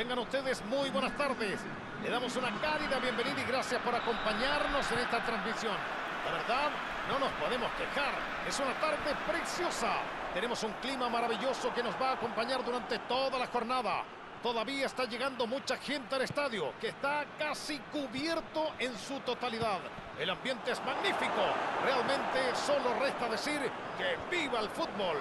Tengan ustedes muy buenas tardes. Le damos una cálida bienvenida y gracias por acompañarnos en esta transmisión. La verdad, no nos podemos quejar. Es una tarde preciosa. Tenemos un clima maravilloso que nos va a acompañar durante toda la jornada. Todavía está llegando mucha gente al estadio, que está casi cubierto en su totalidad. El ambiente es magnífico. Realmente solo resta decir que viva el fútbol.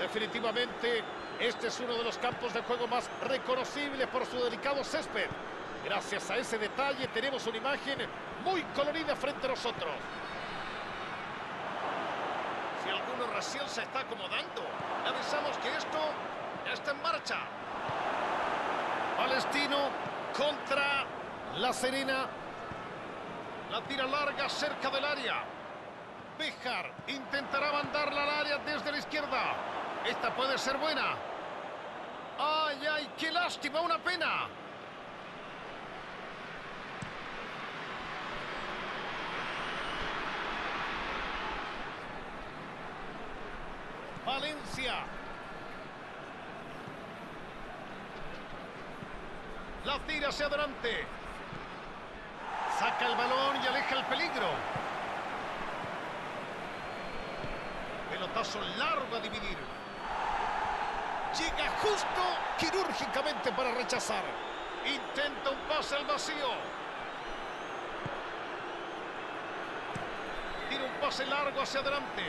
Definitivamente, este es uno de los campos de juego más reconocibles por su delicado césped. Gracias a ese detalle tenemos una imagen muy colorida frente a nosotros. Si alguno recién se está acomodando, avisamos que esto ya está en marcha. Palestino contra La Serena. La tira larga cerca del área. Bejar intentará mandarla al área desde la izquierda. Esta puede ser buena. ¡Ay, ay! ¡Qué lástima! ¡Una pena! Valencia. La tira hacia adelante. Saca el balón y aleja el peligro. Pelotazo largo a dividir. Llega justo quirúrgicamente para rechazar. Intenta un pase al vacío. Tira un pase largo hacia adelante.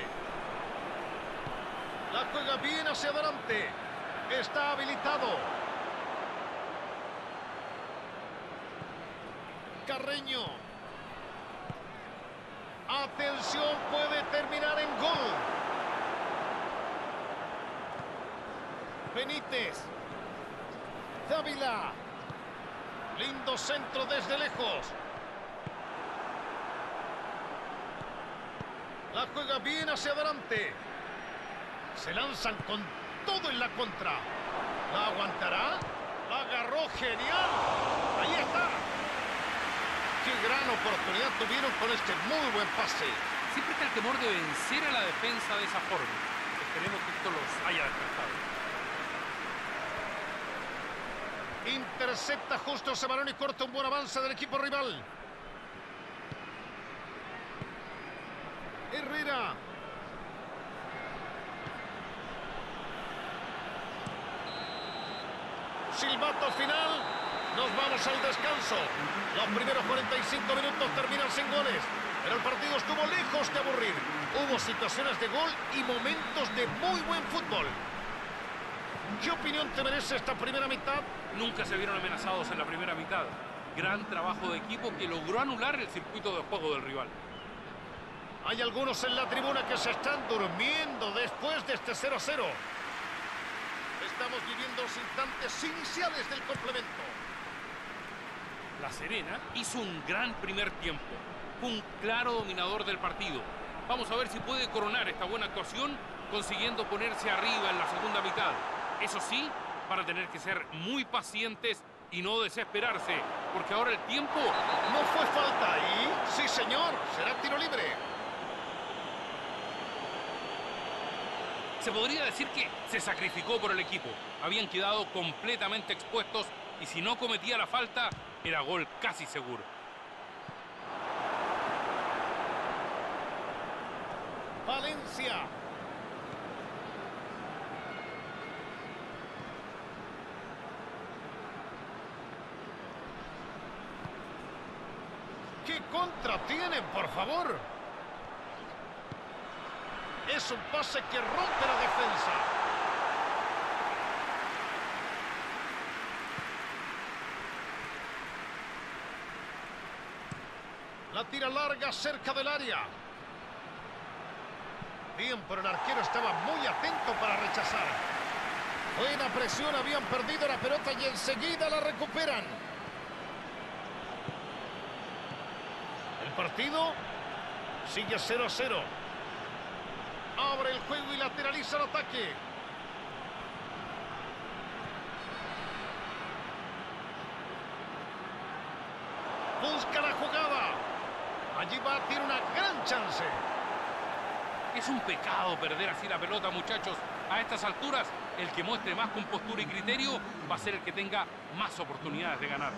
La juega bien hacia adelante. Está habilitado. Carreño. Atención, puede terminar en gol. Benítez. Dávila. Lindo centro desde lejos. La juega bien hacia adelante. Se lanzan con todo en la contra. ¿La aguantará? La agarró genial. Ahí está. Qué gran oportunidad tuvieron con este muy buen pase. Siempre está el temor de vencer a la defensa de esa forma. Esperemos que esto los haya despertado. Intercepta justo ese balón y corta un buen avance del equipo rival. Herrera. Silbato final. Nos vamos al descanso. Los primeros 45 minutos terminan sin goles. Pero el partido estuvo lejos de aburrir. Hubo situaciones de gol y momentos de muy buen fútbol. ¿Qué opinión te merece esta primera mitad? Nunca se vieron amenazados en la primera mitad. Gran trabajo de equipo que logró anular el circuito de juego del rival. Hay algunos en la tribuna que se están durmiendo después de este 0-0. Estamos viviendo los instantes iniciales del complemento. La Serena hizo un gran primer tiempo. Fue un claro dominador del partido. Vamos a ver si puede coronar esta buena actuación consiguiendo ponerse arriba en la segunda mitad. Eso sí, para tener que ser muy pacientes y no desesperarse, porque ahora el tiempo... ¿No fue falta ahí? Sí, señor. Será tiro libre. Se podría decir que se sacrificó por el equipo. Habían quedado completamente expuestos y si no cometía la falta, era gol casi seguro. Valencia. ¿Qué contra tienen, por favor? Es un pase que rompe la defensa. La tira larga cerca del área. Bien, pero el arquero estaba muy atento para rechazar. Buena presión, habían perdido la pelota y enseguida la recuperan. Partido sigue 0 a 0. Abre el juego y lateraliza el ataque. Busca la jugada. Allí va, tiene una gran chance. Es un pecado perder así la pelota, muchachos. A estas alturas El que muestre más compostura y criterio va a ser el que tenga más oportunidades de ganar.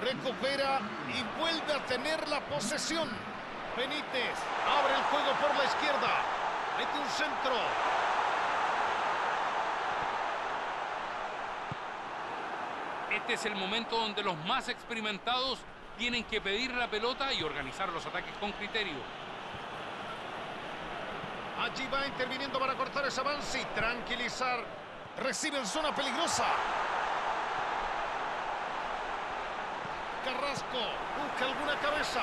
Recupera y vuelve a tener la posesión. Benítez abre el juego por la izquierda. Mete un centro. Este es el momento donde los más experimentados tienen que pedir la pelota y organizar los ataques con criterio. Allí va interviniendo para cortar ese avance y tranquilizar. Recibe en zona peligrosa. Carrasco busca alguna cabeza.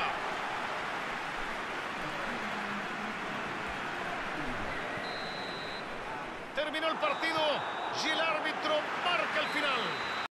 Terminó el partido y el árbitro marca el final.